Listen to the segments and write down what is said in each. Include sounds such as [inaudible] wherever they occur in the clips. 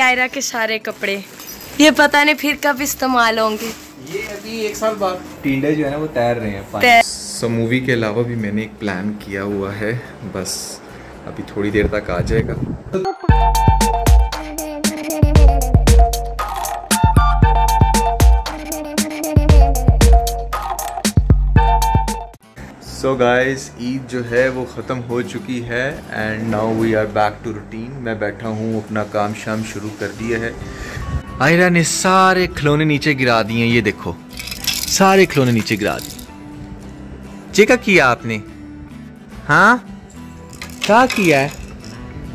आयरा के सारे कपड़े। ये पता नहीं फिर कब इस्तेमाल होंगे। ये अभी एक साल बाद। टींडे जो है ना वो तैर रहे हैं सो मूवी के अलावा भी मैंने एक प्लान किया हुआ है। बस अभी थोड़ी देर तक आ जाएगा। सो गाइस ईद जो है वो ख़त्म हो चुकी है and now we are back to routine मैं बैठा हूँ अपना काम शाम शुरू कर दिया है। आयरा ने सारे खिलौने नीचे गिरा दिए ये देखो। सारे खिलौने नीचे गिरा दिए। क्या किया आपने? हाँ? क्या किया है?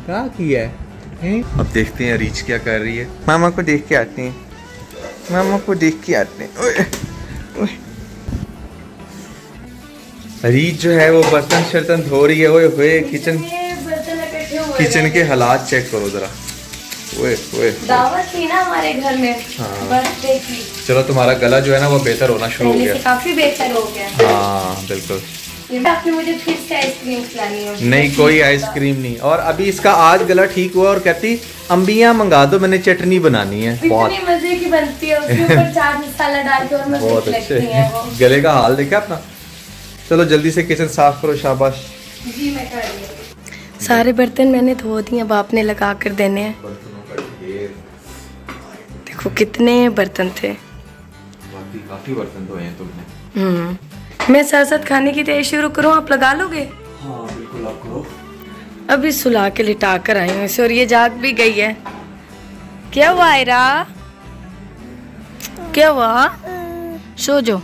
क्या किया है? हैं? अब देखते हैं रीच क्या कर रही है। मामा को देख के आते हैं। मामा को देख के आते हैं। ओए, ओए। रीच जो है वो बर्तन शर्तन धो रही है ओए होए किचन किचन के हालात चेक करो जरा। ओए ओए दावत थी ना हमारे घर में हाँ। बर्थडे की। चलो तुम्हारा गला जो है ना वो बेहतर होना शुरू हो गया। काफ़ी बेहतर हो गया। हाँ बिल्कुल। आपने मुझे फिर से आइसक्रीम खिलानी है। नहीं कोई आइसक्रीम नहीं। और अभी इसका आज गला ठीक हुआ और कहती अम्बिया मंगा दो मैंने चटनी बनानी है। बहुत मज़े की बनती है उसके ऊपर [laughs] चाट मसाला डाल के और बहुत अच्छे। लगती है गले का हाल देखा अपना? चलो जल्दी से किचन साफ़ करो शाबाश। जी मैं कर रही सारे बर्तन मैंने धो दिए अब आपने लगा कर देने हैं। बर्तनों का ढेर। देखो कितने बर्तन थे। काफ़ी बर्तन धोए हैं तुमने। हम्म। मैं साथ साथ खाने की तैयारी शुरू करूँ आप लगा लोगे? हाँ बिल्कुल आप करो। अभी सुला के लिटा कर आई हूँ इसे और ये जाग भी गई है। क्या हुआ आयरा? क्या हुआ सो जो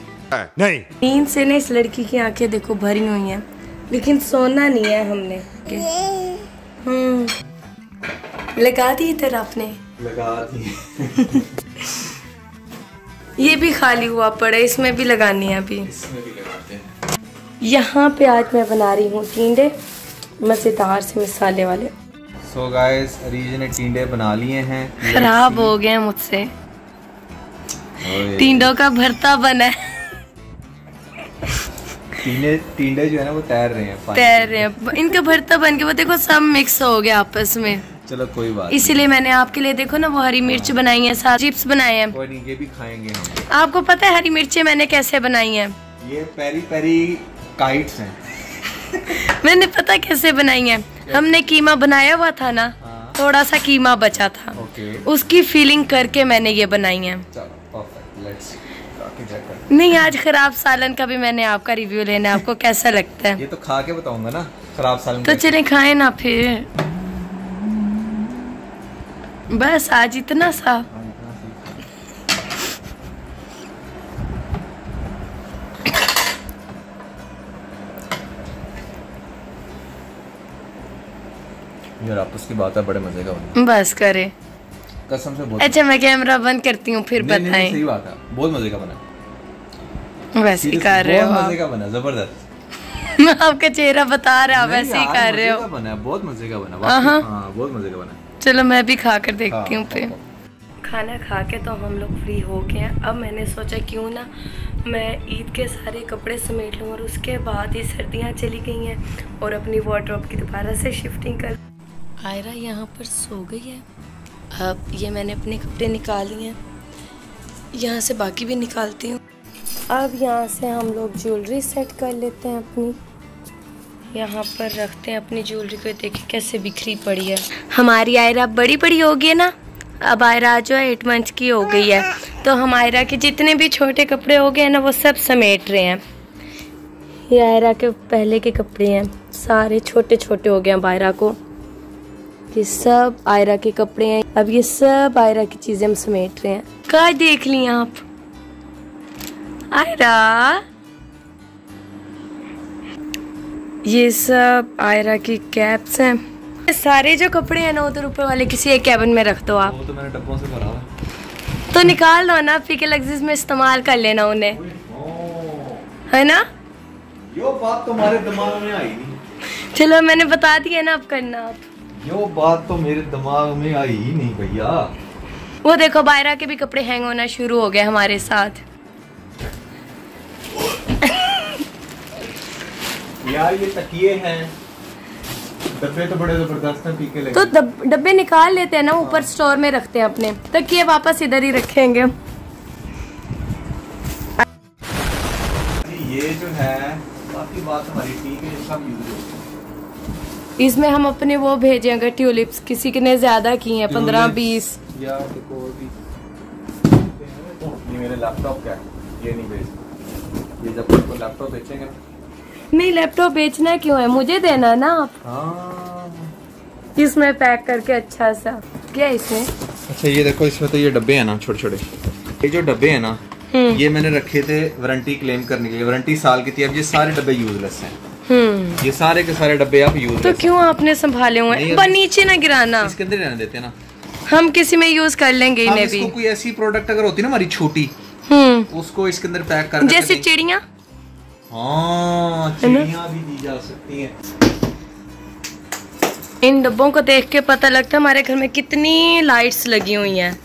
नहीं। नींद से ना इस लड़की की आँखें देखो भरी हुई हैं लेकिन सोना नहीं है हमने। हम्म। लगा दी इधर आपने। लगा दी। ये भी खाली हुआ पड़ा है इसमें भी लगानी है अभी। इसमें भी लगाते हैं। यहाँ पे आज मैं बना रही हूँ टींडे मज़ेदार से मिसाले वाले। सो गाइस अरीज ने टींडे बना लिए हैं। खराब हो गए मुझसे। टींडों का भरता बना है। टींडे टींडे जो है ना वो तैर रहे हैं तैर रहे हैं। इनका भरता बन के वो देखो सब मिक्स हो गया आपस में। चलो कोई बात इसीलिए मैंने आपके लिए देखो ना वो हरी मिर्च बनाई है साथ चिप्स बनाए हैं। ये भी खाएँगे हम। आपको पता है हरी मिर्चें मैंने कैसे बनाई हैं? ये पेरी पेरी काइट्स हैं। [laughs] मैंने पता कैसे बनाई है? हमने कीमा बनाया हुआ था ना हाँ। थोड़ा सा कीमा बचा था। ओके। उसकी फीलिंग करके मैंने ये बनाई है। चलो परफेक्ट लेट्स चेक करते नहीं आज खराब सालन का भी मैंने आपका रिव्यू लेना है। आपको कैसा लगता है? ये तो खा के बताऊँगा ना खराब सालन तो चले खाए ना फिर। बस आज इतना सा। यार आपस की बात है बड़े मज़े का बस करे। कसम से बहुत अच्छा मैं कैमरा बंद करती हूँ फिर नहीं, सही बात है। बहुत मज़े का बना वैसे ही कर रहे हो बहुत मज़े का बना ज़बरदस्त। [laughs] आपका चेहरा बता रहा नहीं, वैसे ही कर रहे हो। बना बहुत मज़े का बना हाँ, हाँ। बहुत मज़े का बना। चलो मैं भी खा कर देखती हाँ, हूँ फिर। हाँ, खाना खा के तो हम लोग फ्री हो गए हैं। अब मैंने सोचा क्यों ना मैं ईद के सारे कपड़े समेट लूँ और उसके बाद ये सर्दियाँ चली गई हैं और अपनी वार्ड्रोब की दोबारा से शिफ्टिंग कर आयरा यहाँ पर सो गई है। अब ये मैंने अपने कपड़े निकाल लिए हैं। यहाँ से बाकी भी निकालती हूँ। अब यहाँ से हम लोग ज्वेलरी सेट कर लेते हैं अपनी। यहाँ पर रखते हैं अपनी ज्वेलरी को। देखिए कैसे बिखरी पड़ी है। हमारी आयरा बड़ी बड़ी हो गई है ना? अब आयरा जो है एट मंथ की हो गई है। तो हम आयरा के जितने भी छोटे कपड़े हो गए हैं ना वो सब समेट रहे हैं। ये आयरा के पहले के कपड़े हैं। सारे छोटे छोटे हो गए हैं आयरा को। ये सब आयरा के कपड़े हैं। अब ये सब आयरा की चीज़ें हम समेट रहे हैं। कहा देख ली आप? आयरा। ये सब आयरा की कैप्स हैं। सारे जो कपड़े हैं ना उधर ऊपर वाले किसी एक कैबिन में रख दो आप। वो तो मैंने डब्बों से भरा है। तो निकाल लो ना पी के लग्जिस में इस्तेमाल कर लेना उन्हें। है ना? यो बात तुम्हारे दिमाग में आई नहीं। चलो मैंने बता दिया ना अब करना आप यो बात तो मेरे दिमाग में आई ही नहीं भैया। वो देखो बायरा के भी कपड़े हैंग होना शुरू हो गए हमारे साथ। यार ये तकिए हैं। डब्बे तो बड़े ज़बरदस्त हैं पीके तो डब्बे निकाल लेते हैं ना ऊपर स्टोर में रखते हैं अपने। तक ये वापस इधर ही रखेंगे। ये जो है बाकी बात हमारी ठीक है सब यूज़ होते हैं इसमें हम अपने वो भेजे अगर ट्यूलिप्स किसी के ने ज़्यादा की हैं पंद्रह बीस। या मेरे लैपटॉप का है ये नहीं बेच ये जब लैपटॉप बेचेंगे नहीं लैपटॉप बेचना क्यों है? मुझे देना ना आप। हाँ। इसमें पैक करके अच्छा सा। क्या इसमें अच्छा ये देखो इसमें तो ये डब्बे हैं ना छोटे छोटे ये जो डब्बे हैं ना हम्म। ये मैंने रखे थे वारंटी क्लेम करने के लिए। वारंटी साल की थी अब ये सारे डब्बे यूजलेस हैं। हम्म। ये सारे के सारे डब्बे आप यूज़ तो क्यों आपने संभाले हुए हैं? नीचे ना गिराना। इसके अंदर रहने देते ना। हम किसी में यूज़ कर लेंगे इन्हें भी। इसको कोई ऐसी प्रोडक्ट अगर होती ना हमारी छोटी हम्म। उसको इसके अंदर पैक कर जैसे चिड़िया? हाँ चिड़िया भी दी जा सकती हैं। इन डब्बों को देख के पता लगता है हमारे घर में कितनी लाइट्स लगी हुई हैं।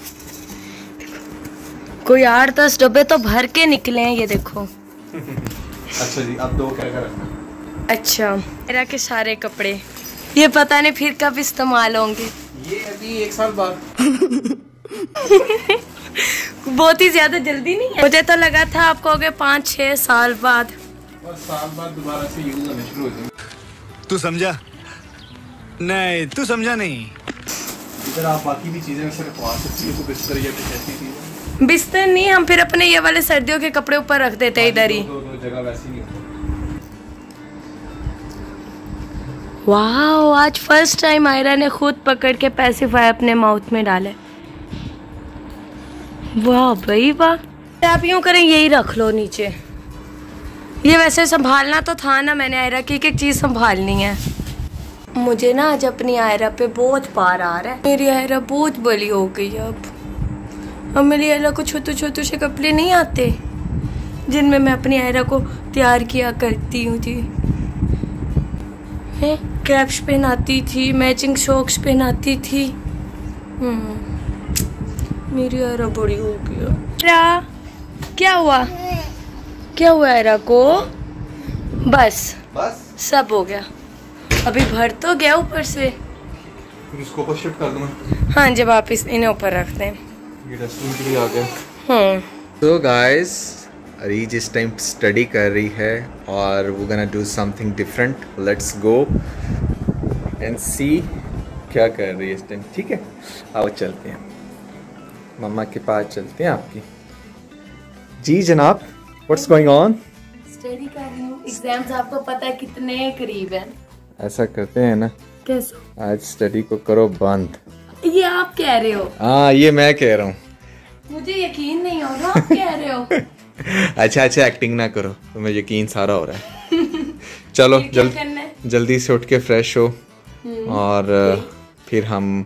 कोई आठ दस डब्बे तो भर के निकले हैं ये देखो। [laughs] अच्छा जी अब दो क्या रखना अच्छा मेरा के सारे कपड़े। ये पता नहीं फिर कब इस्तेमाल होंगे। ये अभी एक साल बाद। [laughs] बहुत ही ज़्यादा जल्दी नहीं है। मुझे तो लगा था आप कहोगे पाँच छह साल बाद। साल बाद दोबारा से यूज़ होने शुरू हो जाएँगे। तू समझा? नहीं तू समझा नहीं। इधर आप बाकी भी चीज़ें वैसे रखवा सकती है तो बिस्तर या कुछ ऐसी चीज़ें। बिस्तर नहीं हम फिर अपने ये वाले सर्दियों के कपड़े ऊपर रख देते हैं इधर ही। दो, दो, दो जगह वैसी नहीं वाह आज फ़र्स्ट टाइम आयरा ने खुद पकड़ के पैसिफाई अपने माउथ में डाले। वाह भाई वाह। आप यूँ करें यही रख लो नीचे। ये वैसे संभालना तो था ना मैंने आयरा की एक एक चीज़ संभालनी है। मुझे ना आज अपनी आयरा पे बहुत पार आ रहा है। मेरी आयरा बहुत बड़ी हो गई है अब। अब मेरी आयरा को छोटे छोटे से कपड़े नहीं आते जिनमें मैं अपनी आयरा को तैयार किया करती हूँ जी। मैं कैप्स पहनाती थी मैचिंग शॉक्स पहनाती थी। हम्म, मेरी आयरा बड़ी हो गई क्या हुआ? क्या हुआ आयरा को बस। बस? सब हो गया। अभी भर तो गया ऊपर से। फिर इसको ऊपर शिफ्ट कर दूँगा हाँ जब आप इस इन्हें ऊपर रख दें ये डस्टबिन के लिए आ गया। हम्म। तो गाइस अरीज इस टाइम स्टडी कर रही है और वो gonna do something different let's go and see क्या कर रही है इस टाइम ठीक है? आओ चलते हैं। मम्मा के पास चलते हैं आपकी। जी जनाब व्हाट्स गोइंग ऑन स्टडी कर रही हूँ। एग्ज़ाम्स आपको पता है कितने करीब हैं। ऐसा करते हैं ना कैसे? आज स्टडी को करो बंद। ये आप कह रहे हो? हाँ ये मैं कह रहा हूँ। मुझे यकीन नहीं हो रहा आप कह रहे हो। [laughs] अच्छा अच्छा एक्टिंग ना करो। तुम्हें यकीन सारा हो रहा है। [laughs] चलो क्या जल्द जल्दी से उठ के फ्रेश हो। और फिर हम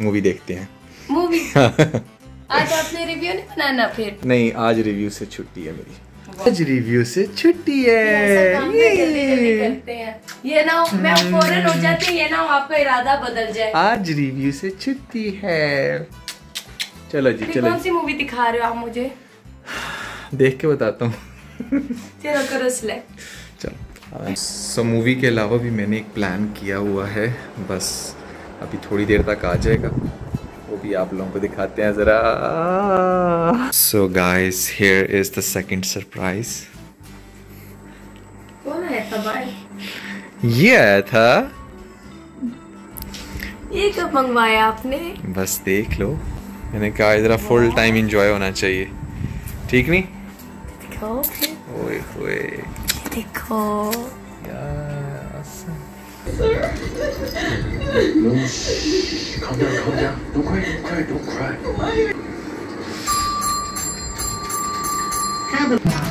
मूवी देखते हैं। मूवी [laughs] आज आपने रिव्यू नहीं बनाना फिर? नहीं आज रिव्यू से छुट्टी है मेरी। आज रिव्यू से छुट्टी है। करते हैं। ये ना मैं फ़ौरन हो जाती ये ना आपका इरादा बदल जाए। आज रिव्यू से छुट्टी है। चलो जी चलो कौन सी मूवी दिखा रहे हो आप मुझे? देख के बताता हूँ। चलो करो सिलेक्ट चलो सो मूवी के अलावा भी मैंने एक प्लान किया हुआ है। बस अभी थोड़ी देर तक आ जाएगा। वो भी आप लोगों को दिखाते हैं ज़रा। So guys here is the second surprise कौन आया था भाई? ये आया था। ये कब मंगवाया आपने? बस देख लो। मैंने कहा ज़रा फुल टाइम इंजॉय होना चाहिए। ठीक नहीं? दिखाओ फिर। ओए होए। [laughs] No, shh. Calm down, calm down. Don't cry, don't cry, don't cry. Cabin.